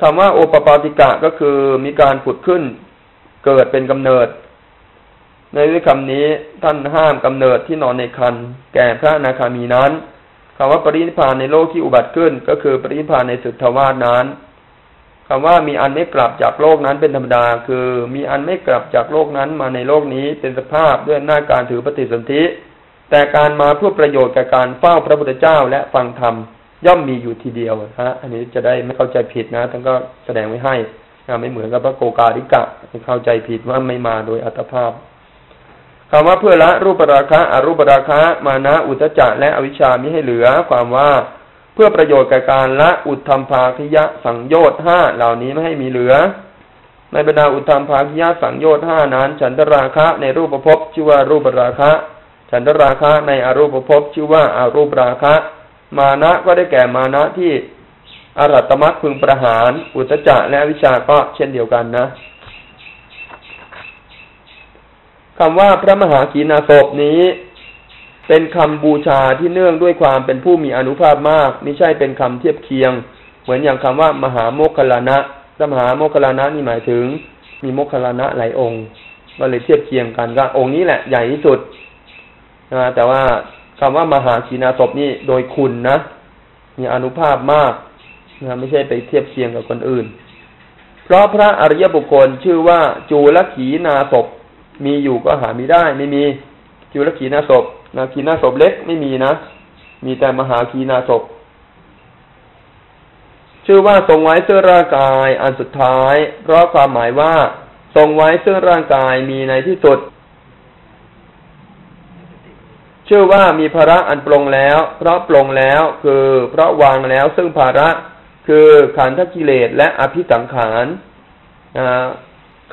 คำว่าโอปปาติกะก็คือมีการผุดขึ้นเกิดเป็นกำเนิด ในวิคำนี้ท่านห้ามกำเนิดที่นอนในคันแก่พระนาคามีนั้นคำว่าปรินิพานในโลกที่อุบัติขึ้น ก็คือปรินิพานในสุทธวาสนั้นคำว่ามีอันไม่กลับจากโลกนั้นเป็นธรรมดา คือมีอันไม่กลับจากโลกนั้นมาในโลกนี้เป็นสภาพด้วยหน้าการถือปฏิสนธิแต่การมาเพื่อประโยชน์แก่การเฝ้าพระพุทธเจ้าและฟังธรรม ย่อมมีอยู่ทีเดียวฮะอันนี้จะได้ไม่เข้าใจผิดนะท่านก็แสดงไว้ให้ไม่เหมือนกับพระโกกาลิกะที่เข้าใจผิดว่าไม่มาโดยอัตภาพคำว่าเพื่อละรูปราคะอรูปราคะ มานะอุตจักและอวิชามิให้เหลือ ความว่าเพื่อประโยชน์แก่การละอุทธรรมภาคิยะสังโยชน์ห้าเหล่านี้ไม่ให้มีเหลือ ในบรรดาอุทธรรมภาคิยะสังโยชน์ห้านั้น ฉันทราคะในรูปภพชื่อว่ารูปราคะ ฉันทราคะในอรูปภพชื่อว่าอารูปราคะ มานะก็ได้แก่มานะที่อรัตมัตพึงประหาร อุตจักและวิชาก็เช่นเดียวกันนะคำว่าพระมหากีนาศพนี้ เป็นคำบูชาที่เนื่องด้วยความเป็นผู้มีอนุภาพมากไม่ใช่เป็นคำเทียบเคียง เหมือนอย่างคำว่ามหาโมคคลานะมหาโมคคลานะนี่หมายถึง มีโมคคลานะหลายองค์ ก็เลยเทียบเคียงกันก็องค์นี้แหละใหญ่ที่สุดนะแต่ว่า คำว่ามหาขีนาศพนี่โดยคุณนะ มีอนุภาพมากนะไม่ใช่ไปเทียบเคียงกับคนอื่น เพราะพระอริยบุคคลชื่อว่าจูลขีนาศพมีอยู่ก็หาไม่ได้ ไม่มีจุลขีนาศพนาขีนาศพเล็กไม่มีนะ มีแต่มหาขีนาศพชื่อว่าทรงไว้เสื้อร่างกายอันสุดท้าย เพราะความหมายว่าทรงไว้เสื้อร่างกายมีในที่สุด ชื่อว่ามีภาระอันปรงแล้ว เพราะปรงแล้วคือเพราะวางแล้วซึ่งภาระคือขันธกิเลสและอภิสังขาร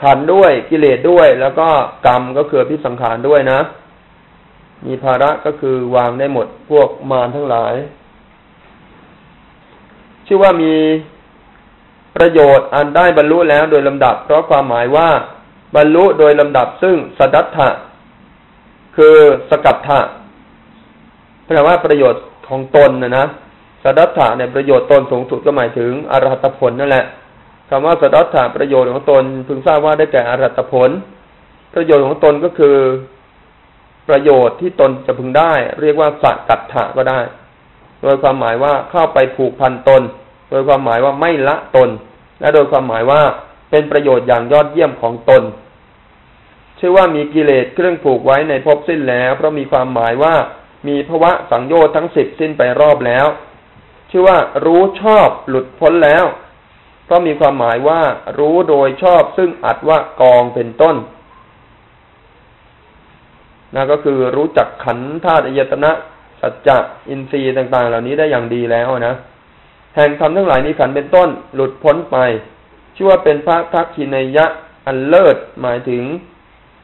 ขันด้วยกิเลสด้วย แล้วก็กรรมก็คือพิสังขารด้วยนะ มีภาระก็คือวางได้หมดพวกมารทั้งหลาย ชื่อว่ามีประโยชน์อันได้บรรลุแล้วโดยลำดับ เพราะความหมายว่าบรรลุโดยลำดับซึ่งสดัตถะคือสกัดถะ แปลว่าประโยชน์ของตนนะนะสดัตถะในประโยชน์ตนสูงสุดก็หมายถึงอรหัตผลนั่นแหละคำว่าสดัตถาประโยชน์ของตนพึงทราบว่าได้แก่อรหัตผล ประโยชน์ของตนก็คือประโยชน์ที่ตนจะพึงได้ เรียกว่าสักัตถะก็ได้ โดยความหมายว่าเข้าไปผูกพันตน โดยความหมายว่าไม่ละตน และโดยความหมายว่าเป็นประโยชน์อย่างยอดเยี่ยมของตน ชื่อว่ามีกิเลสเครื่องผูกไว้ในภพสิ้นแล้ว เพราะมีความหมายว่า มีภวะสังโยชน์ทั้งสิบสิ้นไปรอบแล้ว ชื่อว่ารู้ชอบหลุดพ้นแล้วก็มีความหมายว่ารู้โดยชอบซึ่งอัดว่ากองเป็นต้นนะก็คือรู้จักขันธาตุอายตนะ สัจจะอินทรีย์ต่าง ๆ เหล่านี้ได้อย่างดีแล้วนะแห่งธรรมทั้งหลายนี้ขันเป็นต้น หลุดพ้นไป ชื่อว่าเป็นพระทักขินยะอันเลิศหมายถึง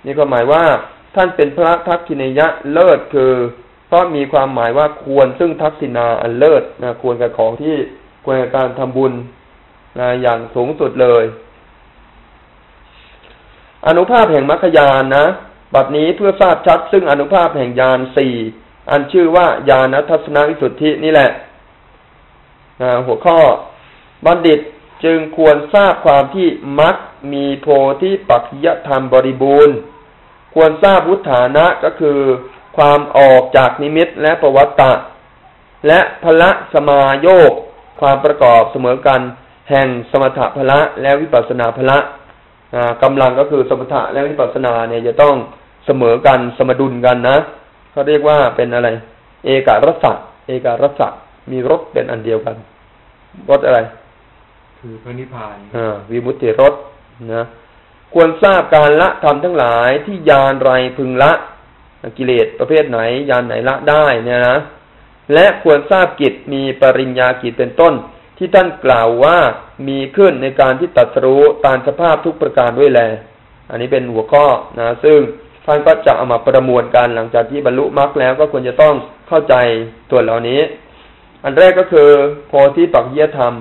นี่ก็หมายว่าท่านเป็นพระทักขินยะเลิศคือ ราะมีความหมายว่าควรซึ่งทักษินาอันเลิศนะควรกับของที่ควรกับการทำบุญนะอย่างสูงสุดเลย อนุภาพแห่งมรรคยานนะบัดนี้เพื่อทราบชัด ซึ่งอนุภาพแห่งยานสี่อันชื่อว่าญาณทัศนวิสุทธินี่แหละนะหัวข้อบัณฑิตจึงควรทราบความที่มักมีโพธิปัจจธรรมบริบูรณ์ ควรทราบวุฒานะก็คือ ความออกจากนิมิตและประวัตตะ และพละสมาโยกความประกอบเสมอกัน แห่งสมถะพละและวิปัสนาพละกำลังก็คือสมถะและวิปัสนาเนี่ยจะต้องเสมอกันสมดุลกันนะเขาเรียกว่าเป็นอะไร เอกรสเอกรสมีรสเป็นอันเดียวกันรสอะไร คือพระนิพพานอ่าวิมุตติรสนะ ควรทราบการละธรรมทั้งหลายที่ยานไรพึงละ กิเลสประเภทไหนยานไหนละได้เนี่ยนะและควรทราบกิจมีปริญญากิจเป็นต้น ที่ท่านกล่าวว่ามีขึ้นในการที่ตัดสู้ตามสภาพทุกประการด้วยแล อันนี้เป็นหัวข้อนะซึ่งท่านก็จะเอามาประมวลกันหลังจากที่บรรลุมรรคแล้วก็ควรจะต้องเข้าใจตัวเหล่านี้ อันแรกก็คือโพธิปักเยธรรม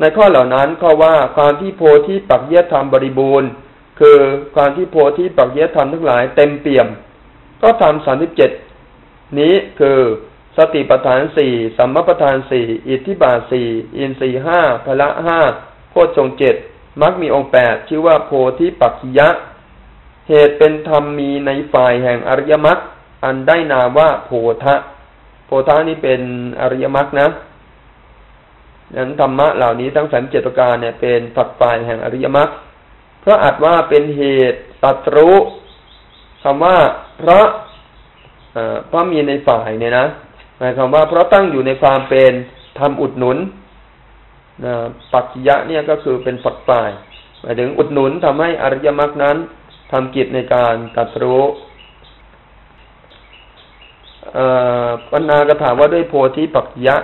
ในข้อเหล่านั้นข้อว่าความที่โพธิปักเยธรรมบริบูรณ์ คือความที่โพธิปักเยธรรมทั้งหลายเต็มเปี่ยม ก็ทำสามสิบเจ็ดนี้คือสติปัฏฐานสี่สัมมปัฏฐานสี่อิทธิบาทสี่อินทรีห้าพละห้าโพชฌงเจ็ดมักมีองค์แปดชื่อว่าโพธิปักขิยะ เหตุเป็นธรรมมีในฝ่ายแห่งอริยมรรคอันได้นามว่าโพธะโพธะนี่เป็นอริยมรรคนะนั้นธรรมะเหล่านี้ทั้งสามเจตประการเนี่ยเป็นฝักฝ่ายแห่งอริยมรรค เพราะอาจว่าเป็นเหตุตัตรู้คำว่าเพราะเพราะมีในฝ่ายเนี่ยนะหมายความว่าเพราะตั้งอยู่ในความเป็นทำอุดหนุนนะปัจจยะเนี่ยก็คือเป็นฝักฝ่าย หมายถึงอุดหนุนทำให้อริยมรรคนั้นทำกิจในการตัดรู้ปัญนากระถามว่าด้วยโพธิปัจจยะ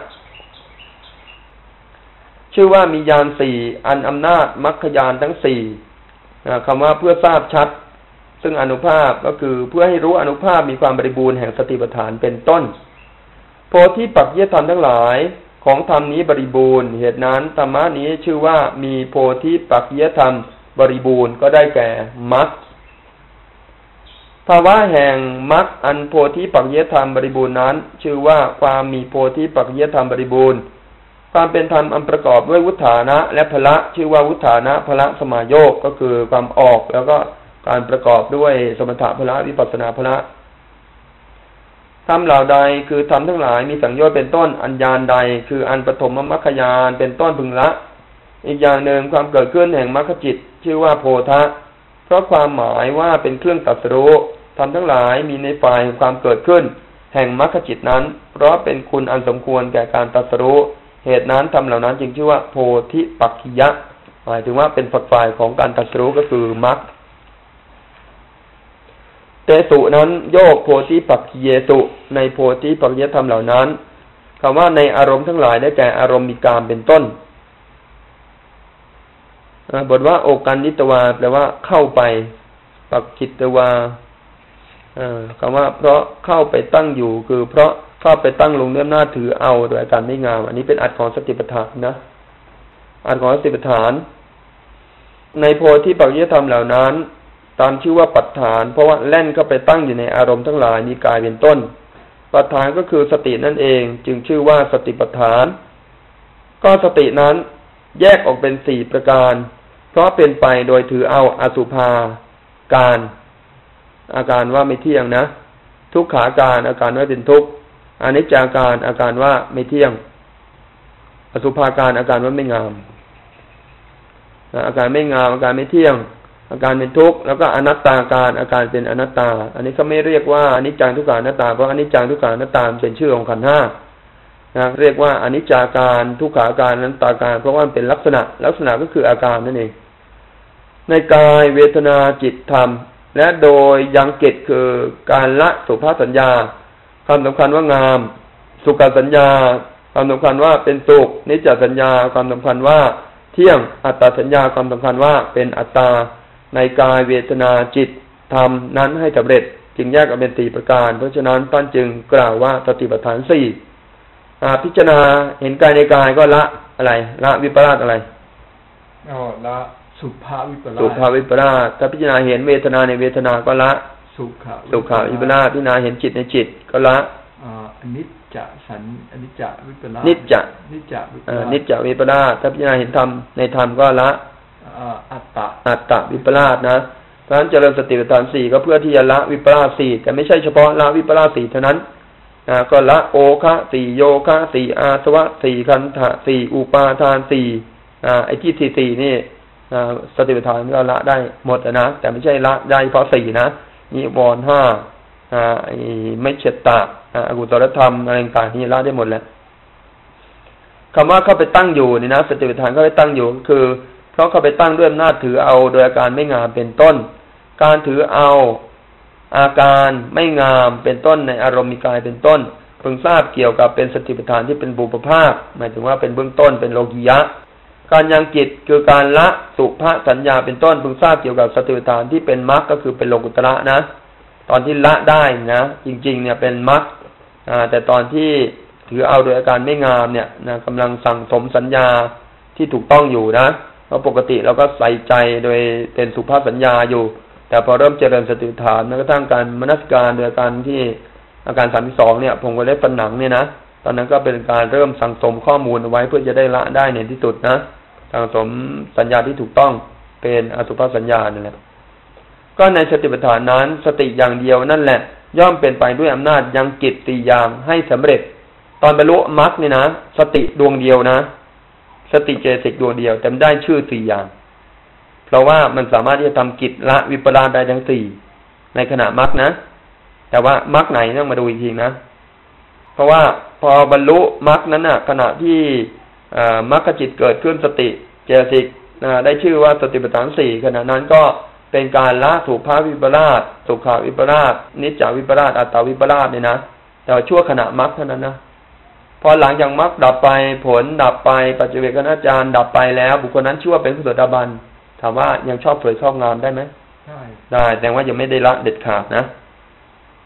ชื่อว่ามียานสี่อันอำนาจมรรคยานทั้งสี่ คำว่าเพื่อทราบชัด ซึ่งอนุภาพก็คือเพื่อให้รู้อนุภาพมีความบริบูรณ์แห่งสติปัฏฐานเป็นต้น โพธิปัจเยธรรมทั้งหลายของธรรมนี้บริบูรณ์เหตุนั้นธรรมะนี้ชื่อว่ามีโพธิปัจเยธรรมบริบูรณ์ก็ได้แก่มรรคภาวะแห่งมรรคอันโพธิปัจเยธรรมบริบูรณ์นั้น ชื่อว่าความมีโพธิปัจเยธรรมบริบูรณ์ ความเป็นธรรมอันประกอบด้วยวุฒานะและพละชื่อว่าวุฒานะพละสมาโยกก็คือความออกแล้วก็การประกอบด้วยสมถะพละวิปัสนาพละธรรมเหล่าใดคือธรรมทั้งหลายมีสังโยชน์เป็นต้นอัญญาณใด คืออันปฐมมรรคยานเป็นต้นพึงละ อีกอย่างหนึ่งความเกิดขึ้นแห่งมรรคจิต ชื่อว่าโพธะเพราะความหมายว่าเป็นเครื่องตัดสู้ธรรมทั้งหลายมีในฝ่ายความเกิดขึ้น แห่งมรรคจิตนั้น เพราะเป็นคุณอันสมควรแก่การตัดสู้ เหตุนั้นทำเหล่านั้นจึงชื่อว่าโพธิปักขิยะ หมายถึงว่าเป็นฝักฝ่ายของการตัดสู้ก็คือมรรคเตสุนั้นโยกโพธิปักขิเยสุในโพธิปักขิยธรรมเหล่านั้นคำว่าในอารมณ์ทั้งหลายได้แก่อารมณ์มีกามเป็นต้นบทว่าโอกันนิตวาแปลว่าเข้าไป ปักขิตวาคำว่า เพราะเข้าไปตั้งอยู่คือเพราะ เข้าไปตั้งลงเนื้อหน้าถือเอาโดยอาการไม่งาม อันนี้เป็นอัดของสติปัฏฐานนะ อัดของสติปัฏฐาน ในโพธิปัจจธรรมเหล่านั้น ตามชื่อว่าปัฏฐาน เพราะว่าแล่นเข้าไปตั้งอยู่ในอารมณ์ทั้งหลายมีกายเป็นต้นปัฏฐานก็คือสตินั่นเอง จึงชื่อว่าสติปัฏฐาน ก็สตินั้นแยกออกเป็นสี่ประการ เพราะเป็นไปโดยถือเอาอาสุภาการ อาการว่าไม่เที่ยงนะ ทุกขาการอาการว่าเป็นทุกข์ อนิจจาการอาการว่าไม่เที่ยง อสุภาการอาการว่าไม่งามอาการไม่งาม อาการไม่เที่ยง อาการเป็นทุกข์แล้วก็อนัตตาการอาการเป็นอนัตตา อันนี้ก็ไม่เรียกว่าอนิจจังทุกขานัตตาเพราะอนิจจังทุกขานัตตาเป็นชื่อของขันธ์ห้านะเรียกว่าอนิจจาการทุกขาการนัตตาการ เพราะว่าเป็นลักษณะ ลักษณะก็คืออาการนั่นเองในกายเวทนาจิตธรรม และโดยยังเกตคือการละสุภาษสัญญา ความสำคัญว่างาม สุขสัญญา ความสำคัญว่าเป็นสุขนิจจสัญญา ความสำคัญว่า เที่ยงอัตตาสัญญาความสำคัญว่าเป็นอัตตาในกายเวทนาจิตธรรมนั้นให้สำเร็จจึงแยกออกเป็นสี่ประการ เพราะฉะนั้นท่านจึงกล่าวว่าสติปัฏฐานสี่พิจารณาเห็นกายในกายก็ละอะไร ละวิปลาสอะไรอ๋อละสุภาวิปลาสสุภาวิปลาสถ้าพิจารณาเห็นเวทนาในเวทนาก็ละ สุขะสุขะวิปลาสพิจารณาเห็นจิตในจิตก็ละอันนิจจะสันอันนิจจะวิปลาสนิจจะนิจจะนิจจะวิปลาสถ้าพิจารณาเห็นธรรมในธรรมก็ละอัตตะอัตตะวิปลาสนะเพราะฉะนั้นเจริญสติปัฏฐานสี่ก็เพื่อที่จะละวิปลาสสี่แต่ไม่ใช่เฉพาะละวิปลาสสี่เท่านั้นก็ละโอคะสี่โยคะสี่อาสวะสี่คันธะสี่อุปาทานสี่ไอ้ที่สี่สี่นี่สติปัฏฐานก็ละได้หมดนะแต่ไม่ใช่ละได้เพราะสี่นะ นิวรณ์ห้าไม่เฉตตาอกุตรธรรมอะไรต่างๆนี่ละได้หมดแล้วคำว่าเข้าไปตั้งอยู่นี่นะสติปัฏฐานเข้าไปตั้งอยู่คือ เพราะเข้าไปตั้งด้วยอำนาจถือเอาโดยอาการไม่งามเป็นต้น การถือเอาอาการไม่งามเป็นต้นในอารมณ์มีกายเป็นต้นเพิ่งทราบเกี่ยวกับเป็นสติปัฏฐานที่เป็นบุปภาคหมายถึงว่าเป็นเบื้องต้นเป็นโลกิยะ การยังกิจคือการละสุภาสัญญาเป็นต้นเพิ่งทราบเกี่ยวกับสติปัฏฐานที่เป็นมรรคก็คือเป็นโลกุตระนะ ตอนที่ละได้นะจริง ๆ เนี่ยเป็นมรรคแต่ตอนที่ถือเอาโดยอาการไม่งามเนี่ยนะกำลังสั่งสมสัญญาที่ถูกต้องอยู่นะเพราะปกติเราก็ใส่ใจโดยเป็นสุภาพสัญญาอยู่ แต่พอเริ่มเจริญสติฐานแม้กระทั่งการมนสการโดยการที่อาการสามที่สองเนี่ยผมก็ได้ฝันหนังเนี่ยนะตอนนั้นก็เป็นการเริ่มสั่งสมข้อมูลเอาไว้เพื่อจะได้ละได้ในที่สุดนะ สั่งสมสัญญาที่ถูกต้องเป็นอสุภสัญญานี่แหละก็ในสติปัฏฐานนั้นสติอย่างเดียวนั่นแหละ ย่อมเป็นไปด้วยอำนาจยังกิจตีอย่างให้สำเร็จ ตอนบรรลุมรรคเนี่ยนะสติดวงเดียวนะ สติเจสิกดวงเดียวแต่ได้ชื่อสี่อย่าง เพราะว่ามันสามารถที่จะทำกิจละวิปลาสได้ทั้งสี่ในขณะมรรคนะ แต่ว่ามรรคไหนต้องมาดูอีกทีนะ เพราะว่าพอบรรลุมรรคนั้นน่ะ ขณะที่ มรรคจิตเกิดขึ้นสติเจสิกได้ชื่อว่าสติปัฏฐานสี่ขณะนั้นก็เป็นการละสุภาวิปลาสสุขาวิปลาสนิจจาวิปลาสอัตตาวิปลาสเนี่ยนะแต่ชั่วขณะมรรคเท่านั้นนะพอหลังจากมรรคดับไปผลดับไปปัจจุบันนาจารย์ดับไปแล้ว บุคคลนั้นชื่อว่าเป็นผู้สดาบันถามว่ายังชอบสวยชอบงามได้ไหมได้ได้แต่ว่ายังไม่ได้ละเด็ดขาดนะ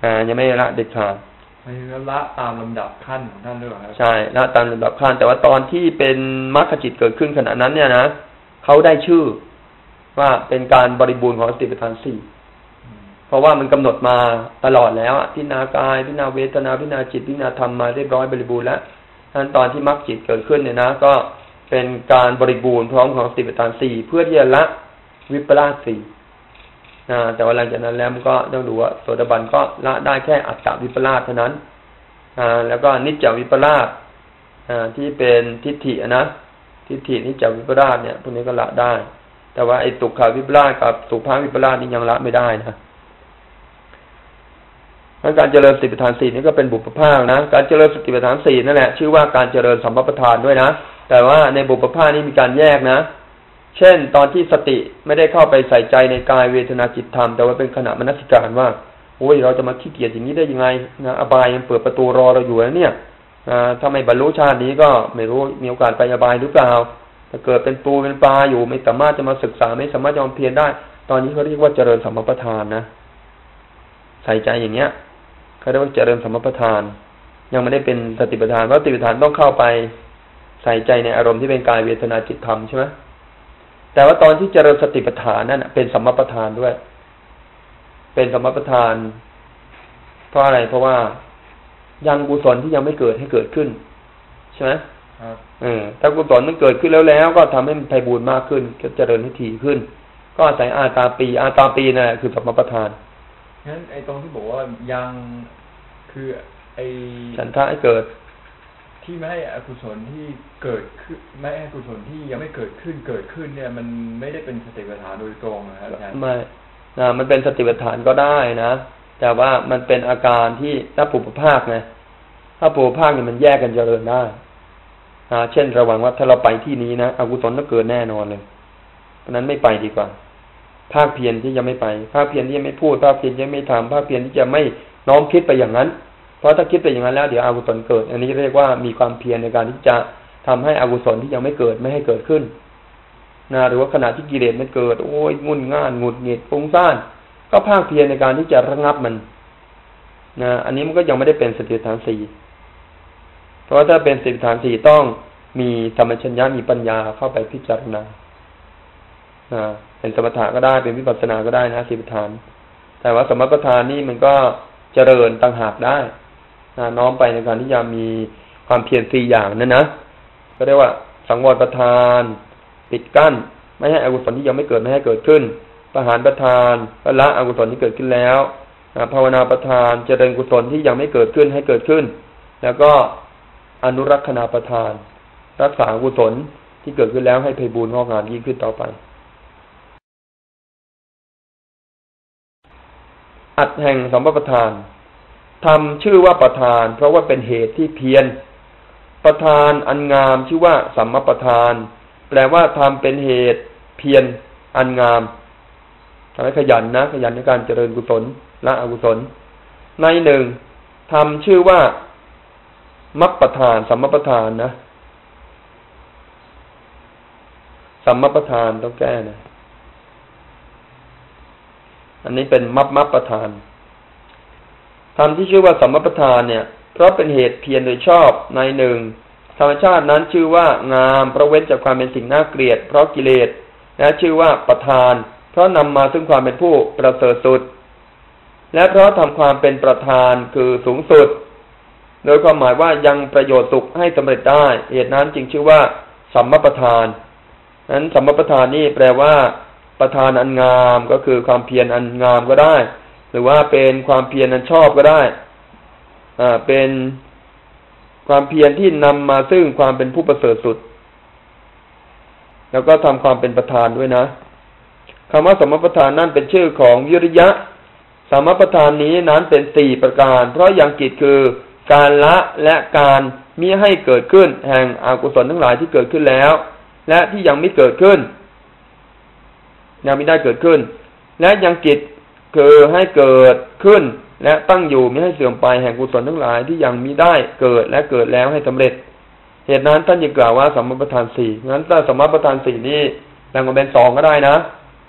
อ่ายังไม่ได้ละเด็ดขาด ไม่ละตามลำดับขั้นของท่านด้วยครับใช่ละตามลำดับขั้น แต่ว่าตอนที่เป็นมรรคจิตเกิดขึ้นขณะนั้นเนี่ยนะเขาได้ชื่อว่าเป็นการบริบูรณ์ของสติปัฏฐานสี่เพราะว่ามันกำหนดมาตลอดแล้วพิจารณากายพิจารณาเวทนาพิจารณาจิตพิณาธรรมมาเรียบร้อยบริบูรณ์แล้วนั้นตอนที่มรรคจิตเกิดขึ้นเนี่ยนะ ก็เป็นการบริบูรณ์พร้อมของสติปัฏฐานสี่เพื่อที่จะละวิปลาสสี่ แต่ว่าหลังจากนั้นแล้วมันก็ต้องดูว่าโสดาบันก็ละได้แค่อัตตวิปลาสเท่านั้นแล้วก็นิจจวิปลาสที่เป็นทิฏฐินะทิฏฐินิจจวิปลาสเนี่ยพวกนี้ก็ละได้ แต่ว่าไอ้ตุกขาวิปลาสกับสุภาวิปลาสนี่ยังละไม่ได้นะการเจริญสติปัฏฐานสี่นี่ก็เป็นบุพภาคนะ การเจริญสติปัฏฐานสี่นั่นแหละชื่อว่าการเจริญสัมปทานด้วยนะ แต่ว่าในบุพภาคนี่มีการแยกนะ เช่น ตอนที่สติไม่ได้เข้าไปใส่ใจในกายเวทนาจิตธรรม แต่ว่าเป็นขณะมนสิการว่าโอ้ยเราจะมาขี้เกียจอย่างนี้ได้ยังไงนะอบายยังเปิดประตูรอเราอยู่แล้วเนี่ยถ้าไม่บรรลุชาตินี้ก็ไม่รู้มีโอกาสไปอบายหรือเปล่าถ้าเกิดเป็นปูเป็นปลาอยู่ ไม่สามารถจะมาศึกษาไม่สามารถจะมเพียรได้ ตอนนี้เขาเรียกว่าเจริญสัมมาประธานนะใส่ใจอย่างเงี้ยเขาเรียกว่าเจริญสัมมาประธาน ยังไม่ได้เป็นสติปัฏฐานเพราะสติปัฏฐานต้องเข้าไป ใส่ใจในอารมณ์ที่เป็นกายเวทนาจิตธรรมใช่ไหม แต่ว่าตอนที่เจริญสติปัฏฐานนั่นเป็นสัมมาประธานด้วย เป็นสัมมาประธาน เพราะอะไรเพราะว่ายังกุศลที่ยังไม่เกิดให้เกิดขึ้น ใช่ไหมเออถ้ากุศลมันเกิดขึ้นแล้วแล้ว ก็ทำให้มันไพบูรณ์มากขึ้นก็เจริญให้ถี่ขึ้น ก็อาศัยอาตาปี อาตาปีนะ่ะคือสัมมาประธานงั้นไอ้ตรงที่บอกว่ายังคือไอ้ฉันทะให้เกิด ที่ไม่ให้อกุศลที่เกิดขึ้นไม่ให้อกุศลที่ยังไม่เกิดขึ้นเกิดขึ้นเนี่ย มันไม่ได้เป็นสติปัฏฐานโดยตรงนะครับอาจารย์ไม่นะมันเป็นสติปัฏฐานก็ได้นะแต่ว่ามันเป็นอาการที่ถ้าปุพภาคไงถ้าปุพภาคเนี่ยมันแยกกันเจริญได้เช่นระวังว่าถ้าเราไปที่นี้นะอกุศลต้องเกิดแน่นอนเลยเพราะนั้นไม่ไปดีกว่า ภาคเพียรที่จะไม่ไป ภาคเพียรที่จะไม่พูด ภาคเพียรที่จะไม่ทำภาคเพียรที่จะไม่น้อมคิดไปอย่างนั้น เพราะถ้าคิดไปอย่างนั้นแล้วเดี๋ยวอกุศลเกิด อันนี้เรียกว่ามีความเพียรในการที่จะทำให้อกุศลที่ยังไม่เกิดไม่ให้เกิดขึ้นนะหรือว่าขณะที่กิเลสมันเกิด โอ้ยงุนง่านหงุดหงิดฟุ้งซ่าน ก็ภาคเพียรในการที่จะระงับมันนะอันนี้มันก็ยังไม่ได้เป็นสติฐานสี่เพราะว่าถ้าเป็นสติฐานสี่ต้องมีธรรมชัญญามีปัญญาเข้าไปพิจารณาเป็นสมถะก็ได้เป็นวิปัสสนาก็ได้นะสิบฐาน แต่ว่าสมถะนี่มันก็เจริญต่างหากได้ น้อมไปในการที่จะมีความเพียรสี่อย่างนั่นนะก็เรียกว่า สังวรประทาน ปิดกั้น ไม่ให้อกุศลที่ยังไม่เกิดไม่ให้เกิดขึ้นประหารประทานละอกุศลที่เกิดขึ้นแล้วภาวนาประทานเจริญกุศลที่ยังไม่เกิดขึ้นให้เกิดขึ้น แล้วก็อนุรักษณาประทาน รักษากุศลที่เกิดขึ้นแล้วให้ไพบูรณ์งอกงามยิ่งขึ้นต่อไป อัดแห่งสัมปประทาน ทำชื่อว่าประทาน เพราะว่าเป็นเหตุที่เพียรประทานอันงามชื่อว่าสัมมประทาน แปลว่าทำเป็นเหตุเพียรอันงามทำให้ขยันนะขยันในการเจริญกุศลละอกุศล ในหนึ่งทำชื่อว่ามัปประธาน สัมมประธานนะ สัมมประธานต้องแก้นะ อันนี้เป็นมัปมัปประธาน ธรรมที่ชื่อว่าสัมมประธานเนี่ย เพราะเป็นเหตุเพียรโดยชอบในหนึ่งธรรมชาตินั้นชื่อว่างามเพราะเว้นจากความเป็นสิ่งน่าเกลียด เพราะกิเลสและชื่อว่าประธาน เพราะนำมาซึ่งความเป็นผู้ประเสริฐสุด และเพราะทำความเป็นประธานคือสูงสุด โดยความหมายว่ายังประโยชน์สุขให้สำเร็จได้ เหตุนั้นจึงชื่อว่า สัมมประธานนั้นสัมมประธานนี่แปลว่า ประธานอันงามก็คือความเพียรอันงามก็ได้ หรือว่าเป็นความเพียรอันชอบก็ได้ อ่า เป็นความเพียรที่นำมาซึ่งความเป็นผู้ประเสริฐสุด แล้วก็ทำความเป็นประธานด้วยนะคำว่าสมประธานนั่นเป็นชื่อของวิริยะ สมประธานนี้นั้นเป็นสี่ประการ เพราะยังกิจคือการละและการมิให้เกิดขึ้น แห่งอากุศลทั้งหลายที่เกิดขึ้นแล้ว และที่ยังไม่เกิดขึ้น ยังไม่ได้เกิดขึ้น และยังกิจ คือให้เกิดขึ้น และตั้งอยู่ไม่ให้เสื่อมไปแห่งกุศลทั้งหลายที่ยังมีได้เกิดและเกิดแล้วให้สำเร็จ เหตุนั้นท่านยังกล่าวว่าสมประธานสี่งั้นถ้าสมประธานสี่นี้แบ่งออกเป็นสองก็ได้นะ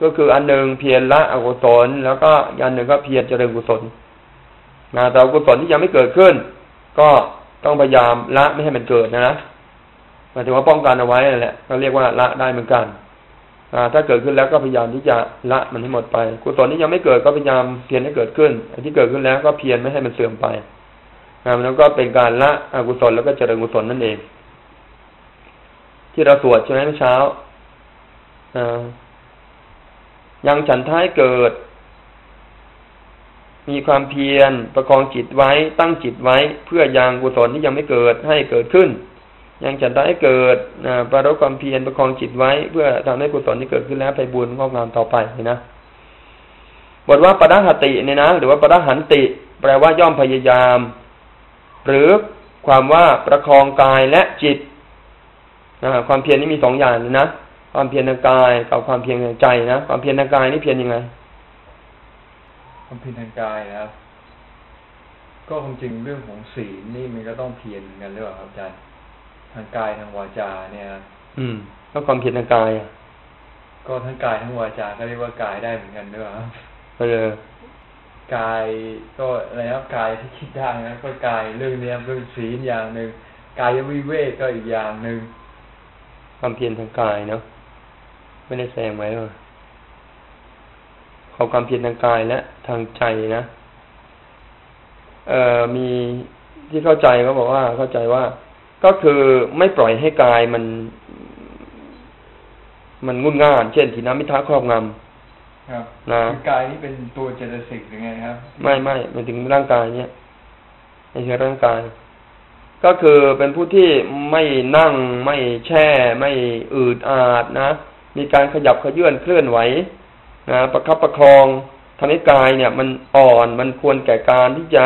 ก็คืออันหนึ่งเพียรละอกุศล แล้วก็อันหนึ่งก็เพียรเจริญกุศลนะแต่กุศลที่ยังไม่เกิดขึ้น ก็ต้องพยายามละไม่ให้มันเกิดนะนะหมายถึงว่าป้องกันเอาไว้นั่นแหละก็เรียกว่าละได้เหมือนกัน ถ้าเกิดขึ้นแล้วก็พยายามที่จะละมันให้หมดไป กุศลที่ยังไม่เกิดก็พยายามเพียรให้เกิดขึ้นอันที่เกิดขึ้นแล้วก็เพียรไม่ให้มันเสื่อมไปนะแล้วก็เป็นการละอกุศลแล้วก็เจริญกุศลนั่นเอง ที่เราสวดใช่ไหมเมื่อเช้ายังฉันท้ายเกิด มีความเพียรประคองจิตไว้ตั้งจิตไว้ เพื่อยังกุศลที่ยังไม่เกิดให้เกิดขึ้น ยังฉันท้เกิดประรบความเพียรประคองจิตไว้ เพื่อทำให้กุศลที่เกิดขึ้นแล้วไปบุญงอกงามต่อไปนะบทว่าปรหติเนี่ยนะหรือว่าปรหันติ แปลว่าย่อมพยายาม หรือความว่าประคองกายและจิตความเพียรนี้มีสองอย่างเลยนะความเพียรทางกายกับความเพียรทางใจนะความเพียรทางกายนี่เพียรยังไง ความเพียรทางกายนะครับก็คงจริงเรื่องของศีลนี่มันก็ต้องเพียรกันหรือเปล่าครับอาจารย์ ทางกายทางวาจาเนี่ย อืม แล้วความเพียรทางกายอะก็ทั้งกายทั้งวาจาก็เรียกว่ากายได้เหมือนกันด้วยครับเออกายก็อะไรครับกายที่คิดได้นะก็กายเรื่องเนี้ยเรื่องศีลอย่างหนึ่งกายวิเวกก็อีกอย่างหนึ่งความเพียรทางกายเนาะไม่ได้แสดงไว้ว่าเขาความเพียรทางกายและทางใจนะเอ่อมีที่เข้าใจเขาบอกว่าเข้าใจว่า ก็คือไม่ปล่อยให้กายมัน มันงุ่นง่าน เช่นทีน้ำมิท้าครอบงำครับนะกายนี้เป็นตัวเจตสิกหรือไงครับ ไม่ไม่ไม่ถึงร่างกายเนี่ยไม่ใช่ร่างกาย ก็คือเป็นผู้ที่ไม่นั่งไม่แช่ ไม่อืดอาดนะ มีการขยับขยื่นเคลื่อนไหวนะประคับประคองทำให้กายเนี่ย มันอ่อนมันควรแก่การที่จะ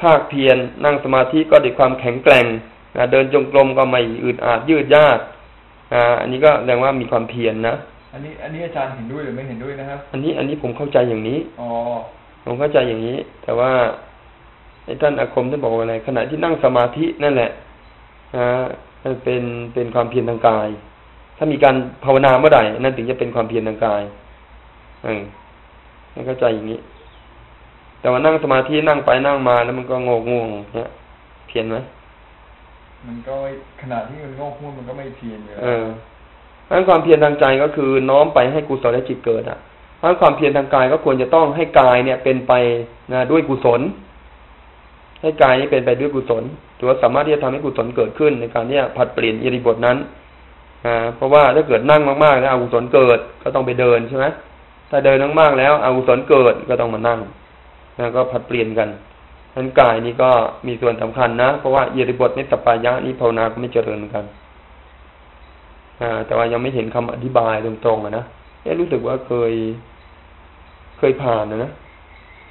ภาคเพียรนั่งสมาธิก็ด้วยความแข็งแกร่งนะ เดินจงกรมก็ไม่อึดอาดยืดยาดอ่าอันนี้ก็แสดงว่ามีความเพียรนนะอันนี้อันนี้อาจารย์เห็นด้วยหรือไม่เห็นด้วยนะครับ อันนี้อันนี้ผมเข้าใจอย่างนี้อ๋อผมเข้าใจอย่างนี้ แต่ว่าไอ้ท่านอาคมท่านบอกว่าอะไรขณะที่นั่งสมาธินั่นแหละอ่ามันเป็นเป็นความเพียรทางกาย ถ้ามีการภาวนาเมื่อไหร่นั่นถึงจะเป็นความเพียรทางกายเออให้เข้าใจอย่างนี้ แต่ว่านั่งสมาธินั่งไปนั่งมาแล้วมันก็งงงงเนี่ยเพียรไหม มันก็ขณะที่มันงงงมันก็ไม่เพียรเลยเออนั้นความเพียรทางใจก็คือน้อมไปให้กุศลและจิตเกิดอะเพราะความเพียรทางกายก็ควรจะต้องให้กายเนี่ยเป็นไปนะด้วยกุศล ให้กายนี้เป็นไปด้วยกุศลถือว่าสามารถที่จะทำให้กุศลเกิดขึ้นในการที่จะผัดเปลี่ยนอิริบทนั้นเพราะว่าถ้าเกิดนั่งมากๆแล้วอกุศลเกิดก็ต้องไปเดินใช่ไหมถ้าเดินมากๆแล้วอกุศลเกิดก็ต้องมานั่งแล้วก็ผัดเปลี่ยนกัน นั้นกายนี้ก็มีส่วนสำคัญนะ เพราะว่าอิริบทนิสปายะนี้ภาวนาก็ไม่เจริญเหมือนกัน อ่า แต่ว่ายังไม่เห็นคำอธิบายตรงๆนะเอ๊รู้สึกว่าเคย เคยผ่านนะนะ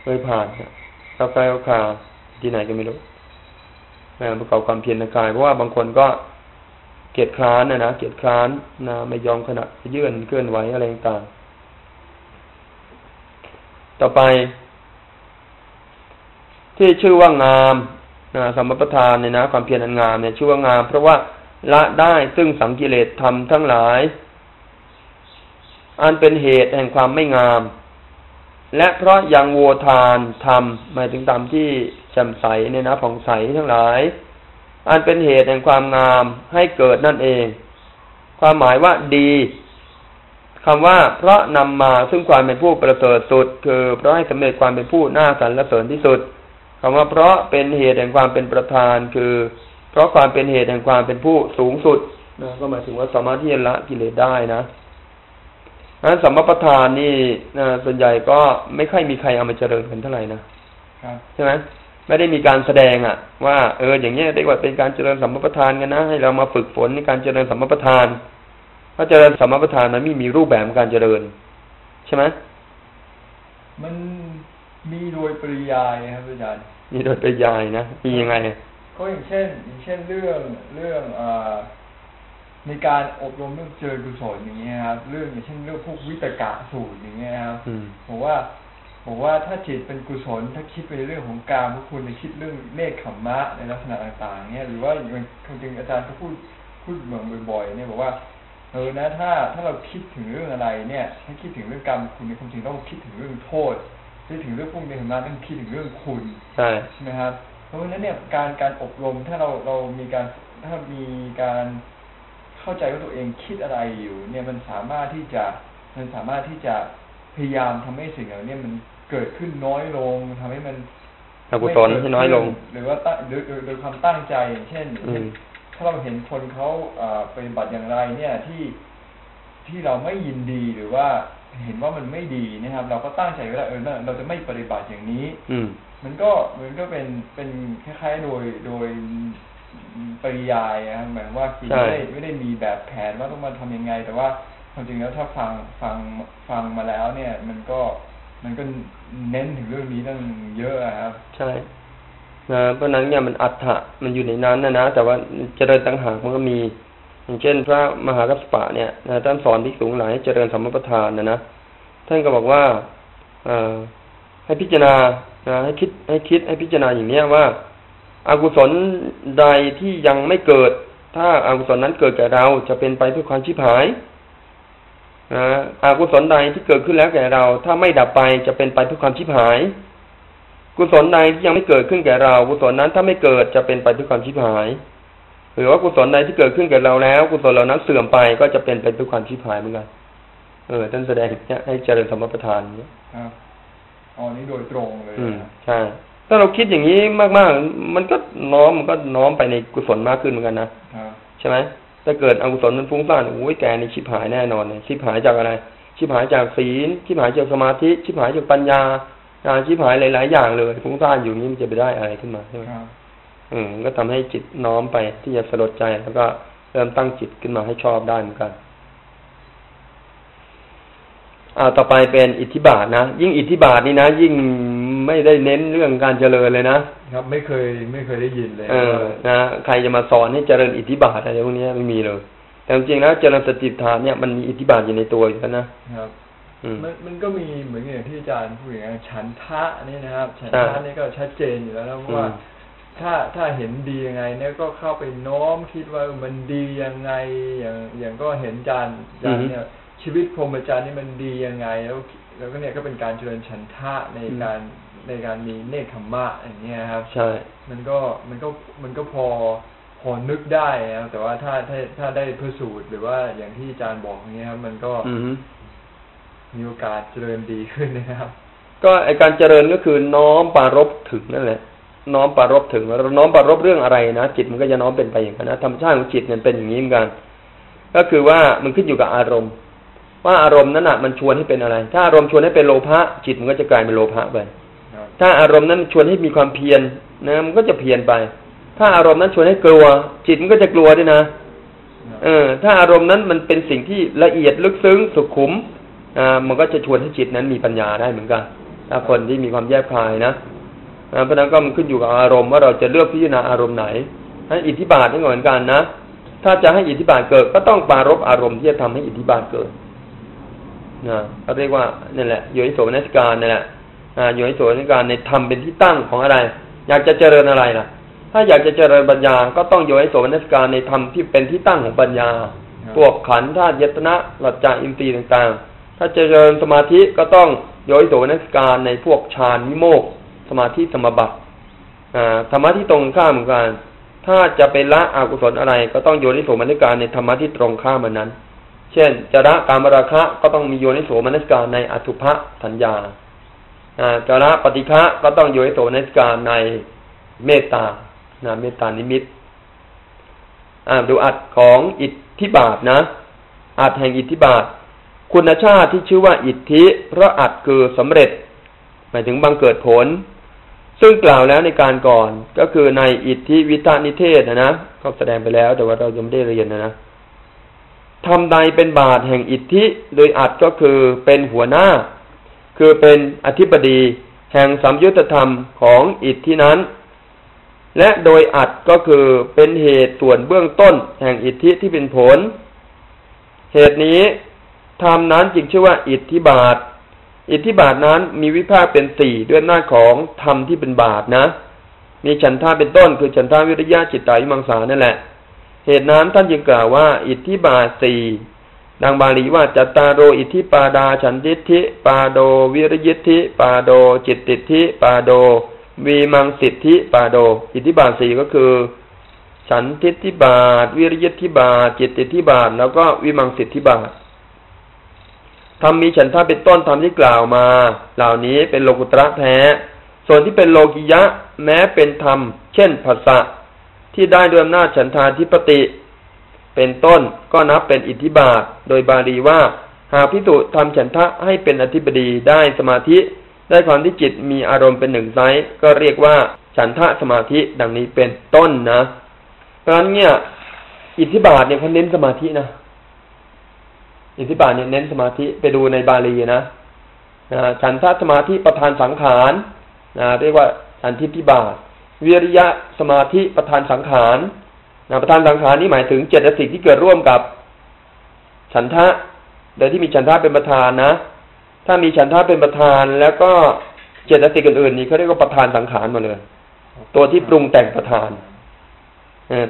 เคยผ่านกาแฟคาที่ไหนก็ไม่รู้ประกอบความเพียรกาย เพราะว่าบางคนก็เกียรคร้านนะนะเกียรคร้านนะไม่ยอมขณะยื่นเคลื่อนไหวอะไรต่างต่อไป ที่ชื่อว่างามนะสมปทานเนี่ยนะ ความเพียรอันงามเนี่ยชื่อว่างาม เพราะว่าละได้ซึ่งสังกิเลสทำทั้งหลาย อันเป็นเหตุแห่งความไม่งาม และเพราะยังโวทานทำหมายถึงตามที่แจ่มใสเนี่ยนะผ่องใสทั้งหลาย อันเป็นเหตุแห่งความงามให้เกิดนั่นเอง ความหมายว่าดีคคำว่าเพราะนำมาซึ่งความเป็นผู้ประเสริฐสุด คือเพราะให้สำเร็จความเป็นผู้น่าสรรเสริญที่สุด คำว่าเพราะเป็นเหตุแห่งความเป็นประธานคือ เพราะความเป็นเหตุแห่งความเป็นผู้สูงสุดนะก็หมายถึงว่าสามารถที่จะละกิเลสได้นะนั้นสัมมาประธานนี่นะส่วนใหญ่ก็ไม่ค่อยมีใครเอามาเจริญกันเท่าไหร่นะครับใช่ไหมไม่ได้มีการแสดงอะว่าเอออย่างเงี้ยได้ว่าเป็นการเจริญสัมมาประธานกันนะให้เรามาฝึกฝนในการเจริญสัมมาประธานเพราะเจริญสัมมาประธานนั้นไม่มีรูปแบบการเจริญ ใช่ไหมมัน มีโดยปริยายครับอาจารย์มีโดยปริยายนะมียังไงก็อย่างเช่น อย่างเช่นเรื่องเรื่องเอ่อในการอบรมเรื่องเจริญกุศลอย่างเงี้ยครับเรื่องอย่างเช่นเรื่องพวกวิตกะสูตรอย่างเงี้ยครับอืมบอกว่าบอกว่าถ้าจิตเป็นกุศลถ้าคิดไปในเรื่องของการพวกคุณในคิดเรื่องเนคขมมะในลักษณะต่างๆเนี่ยหรือว่าอย่างจริงๆอาจารย์ก็พูดพูดเหมือนบ่อยๆเนี่ยบอกว่าเออนะถ้าถ้าเราคิดถึงเรื่องอะไรเนี่ย ถ้าคิดถึงเรื่องกรรมคุณในความจริงต้องคิดถึงเรื่องโทษ คิดถึงเรื่องพวกเนคขมมะต้องคิดถึงเรื่องคุณใช่ใช่ไหมครับ เพราะฉะนั้นเนี่ยการการอบรมถ้าเราเรามีการถ้ามีการเข้าใจว่าตัวเองคิดอะไรอยู่ เนี่ยมันสามารถที่จะมันสามารถที่จะพยายามทำให้สิ่งเหล่านี้มันเกิดขึ้นน้อยลงทำให้มันอกุศลให้น้อยลง หรือว่าตั้งหรือหรือหรือความตั้งใจอย่างเช่นอืมถ้าเราเห็นคนเขาเอ่อปฏิบัติอย่างไร เนี่ยที่ที่เราไม่ยินดีหรือว่า เห็นว่ามันไม่ดีนะครับ เราก็ตั้งใจไว้แล้วเออเราจะไม่ปฏิบัติอย่างนี้ อืมมันก็มันก็เป็นเป็นคล้ายๆโดยโดยปริยายนะครับหมายความว่าคือใช่ไม่ได้ไม่ได้มีแบบแผนว่าต้องมาทำยังไง แต่ว่าความจริงแล้วถ้าฟังฟังฟังมาแล้ว เนี่ย มันก็มันก็เน้นถึงเรื่องนี้ตั้งเยอะอะครับ ใช่นะเพราะฉะนั้นเนี่ยมันอัฏฐะมันอยู่ในนั้นนะนะแต่ว่าเจริญต่างหากมันก็มี อย่างเช่น พระมหากัสปะเนี่ยนะท่านสอนภิกษุหลายให้เจริญสัมมประธานนะนะท่านก็บอกว่าอ่อให้พิจารณานะให้คิดให้คิดให้พิจารณาอย่างเนี้ยว่าอากุศลใดที่ยังไม่เกิด ถ้าอากุศลนั้นเกิดแก่เราจะเป็นไปเพื่อความชิบหายนะอากุศลใดที่เกิดขึ้นแล้วแก่เรา ถ้าไม่ดับไปจะเป็นไปเพื่อความชิบหาย กุศลใดที่ยังไม่เกิดขึ้นแก่เรา กุศลนั้นถ้าไม่เกิดจะเป็นไปเพื่อความชิบหาย หรือว่ากุศลใดที่เกิดขึ้นแก่เราแล้ว กุศลเหล่านั้นเสื่อมไปก็จะเป็นไปเพื่อความชิบหายเหมือนกันเออท่านแสดงเนี่ยให้เจริญสมประทานอย่างเนี้ยครับอ๋อนี่โดยตรงเลยอืมนะใช่ถ้าเราคิดอย่างนี้มากๆ มันก็น้อมมันก็น้อมไปในกุศลมากขึ้นเหมือนกันนะครับใช่ไหมถ้าเกิดอกุศลมันฟุ้งซ่านโอ้ยแกนี่ชิบหายแน่นอนเลยชิบหายจากอะไร ชิบหายจากศีลชิบหายจากสมาธิ ชิบหายจากปัญญาอ่าชิบหายหลายๆอย่างเลยฟุ้งซ่านอยู่นี้มันจะไปได้อะไรขึ้นมาใช่ไหมครับ อืม ก็ทำให้จิตน้อมไปที่จะสลดใจแล้วก็เริ่มตั้งจิตขึ้นมาให้ชอบได้เหมือนกันอ่าต่อไปเป็นอิทธิบาทนะยิ่งอิทธิบาทนี่นะยิ่งไม่ได้เน้นเรื่องการเจริญเลยนะครับ ไม่เคยไม่เคยได้ยินเลยเออนะใครจะมาสอนให้เจริญอิทธิบาทอะไรพวกนี้ไม่มีเลยแต่จริงๆแล้วเจริญสติปัฏฐานเนี่ยมันมีอิทธิบาทอยู่ในตัวอยู่แล้วนะครับอืมมันมันก็มีเหมือนอย่างที่อาจารย์พูดอย่างนั้นฉันทะนี่นะครับ ฉันใช่ทะนี่ก็ชัดเจนอยู่แล้วนะเพราะว่าอืม ถ้าถ้าเห็นดียังไง เนี่ยก็เข้าไปโน้อมคิดว่ามันดียังไงอย่างอย่างก็เห็นอาจารย์อาจารย์เนี่ย ชีวิตพรหมจรรย์นี่มันดียังไง แล้ว แล้วก็เนี่ยก็เป็นการเจริญฉันทะในการในการมีเนคขมมะอย่างเงี้ยครับ ใช่ มันก็มันก็มันก็พอพอนึกได้นะครับแต่ว่าถ้าถ้าถ้าได้พิสูจน์หรือว่าอย่างที่อาจารย์บอกอย่างเงี้ยครับ มันก็อือฮึมีโอกาสเจริญดีขึ้นนะครับ ก็ไอการเจริญก็คือน้อมปรารบถึงนั่นแหละ น้อมปรารบถึงเราน้อมปรารบเรื่องอะไรนะจิตมันก็จะน้อมเป็นไปอย่างนั้นนะธรรมชาติของจิตมันเป็นอย่างนี้เหมือนกันก็คือว่ามันขึ้นอยู่กับอารมณ์ ว่าอารมณ์นั้นอะมันชวนให้เป็นอะไร ถ้าอารมณ์ชวนให้เป็นโลภะจิตมันก็จะกลายเป็นโลภะไปถ้าอารมณ์นั้นชวนให้มีความเพียรนะมันก็จะเพียรไป ถ้าอารมณ์นั้นชวนให้กลัว จิตมันก็จะกลัวด้วยนะเออ ถ้าอารมณ์นั้นมันเป็นสิ่งที่ละเอียดลึกซึ้งสุขุมอ่ามันก็จะชวนให้จิตนั้นมีปัญญาได้เหมือนกันถ้าคนที่มีความแยบคายนะ เพราะฉะนั้นก็มันขึ้นอยู่กับอารมณ์ว่าเราจะเลือกพิจารณาอารมณ์ไหนให้อิทธิบาทนี่ก็เหมือนกันนะ ถ้าจะให้อิทธิบาทเกิด ก็ต้องปรารบอารมณ์ที่จะทำให้อิทธิบาทเกิดนะเขาเรียกว่านี่นแหละโยนิโสมนัสการนี่นแหละอ่าโยนิโสมนัสการในธรรมเป็นที่ตั้งของอะไร อยากจะเจริญอะไรล่ะ ถ้าอยากจะเจริญปัญญา ก็ต้องโยนิโสมนัสการในธรรมที่เป็นที่ตั้งของปัญญาครับพวกขันธ์ธาตุยตนะหลัจจาอินทรีย์ต่างๆ ถ้าจะเจริญสมาธิก็ต้องโยนิโสมนัสการในพวกฌานวิโมกข์ สมาธิสมบัติธรรมะที่ตรงข้ามเหมือนกัน ถ้าจะเป็นละอกุศลอะไร ก็ต้องโยนิโสมนัสการในธรรมะที่ตรงข้ามมันนั้น เช่นจระกามราคะก็ต้องมีโยนิโสมนสการในอสุภะสัญญาจระปฏิฆะก็ต้องโยนิโสมนสการในเมตตานะเมตตานิมิตดูอัดของอิทธิบาทนะอัดแห่งอิทธิบาท คุณชาติที่ชื่อว่าอิทธิเพราะอัดคือสำเร็จ หมายถึงบังเกิดผล ซึ่งกล่าวแล้วในการก่อนก็คือในอิทธิวิตานิเทศนะนะก็แสดงไปแล้ว แต่ว่าเรายังไม่ได้เรียนนะนะทำใดเป็นบาทแห่งอิทธิโดยอัดก็คือเป็นหัวหน้า คือเป็นอธิบดีแห่งสัมยุตธรรมของอิทธินั้น และโดยอัดก็คือเป็นเหตุส่วนเบื้องต้นแห่งอิทธิที่เป็นผล เหตุนี้ธรรมนั้นจึงชื่อว่าอิทธิบาท อิทธิบาทนั้นมีวิภาคเป็นสี่ด้วยหน้าของธรรมที่เป็นบาทนะ มีฉันท่าเป็นต้นคือฉันท่าวิริยะจิตตายิมังสานั่นแหละ เหตุนั้นท่านจึงกล่าวว่า อิทธิบาทสี่ดังบาลีว่าจัตตาโรอิทธิปาดาฉันทิทิ ปาโดวิริยิทธิ ปาโดจิตติทิ ปาโดวีมังสิทธิ ปาโด อิทธิบาทสี่ก็คือ ฉันทิฏฐิบาท วิริยทิบาท จิตติทิบาท แล้วก็วิมังสิทธิบาท ทำมีฉันท่าเป็นต้นทำที่กล่าวมา เหล่านี้เป็นโลกุตระแท้ ส่วนที่เป็นโลกิยะ แม้เป็นธรรม เช่นภาษะที่ได้ด้วยอำนาจฉันทาธิปติ เป็นต้นก็นับเป็นอิทธิบาท โดยบาลีว่า หากพิจุทำฉันทะให้เป็นอธิบดีได้สมาธิ ได้ความที่จิตมีอารมณ์เป็นหนึ่งไซก็เรียกว่าฉันทะสมาธิดังนี้เป็นต้นนะ เพราะฉะนั้นเนี่ย อิทธิบาทเนี่ยเขาเน้นสมาธินะ อิทธิบาทเนี่ยเน้นสมาธิไปดูในบาลีนะนะฉันทะสมาธิประธานสังขารนะเรียกว่าฉันทิฏฐิบาทวิริยะสมาธิประธานสังขารนะประธานสังขารนี่หมายถึงเจตสิกที่เกิดร่วมกับ ฉันทะโดยที่มีฉันทะเป็นประธานนะ ถ้ามีฉันทะเป็นประธานแล้วก็เจตสิกอื่นๆนี่เขาเรียกว่าประธานสังขารมาเลย ตัวที่ปรุงแต่งประธาน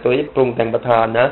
ตัวที่ปรุงแต่งประธานนะ